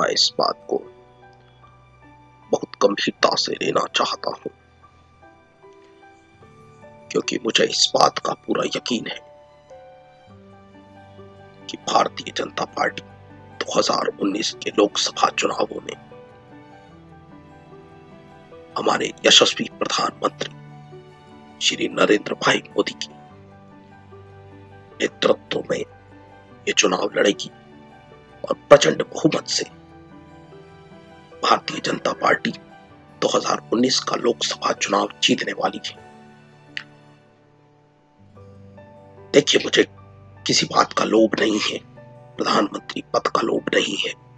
मैं इस बात को बहुत गंभीरता से लेना चाहता हूँ, क्योंकि मुझे इस बात का पूरा यकीन है कि भारतीय जनता पार्टी 2019 के लोकसभा चुनावों में हमारे यशस्वी प्रधानमंत्री श्री नरेंद्र भाई मोदी की नेतृत्व में ये चुनाव लड़ेगी और प्रचंड बहुमत से भारतीय जनता पार्टी 2019 का लोकसभा चुनाव जीतने वाली है देखिए, मुझे किसी बात का लोभ नहीं है, प्रधानमंत्री पद का लोभ नहीं है।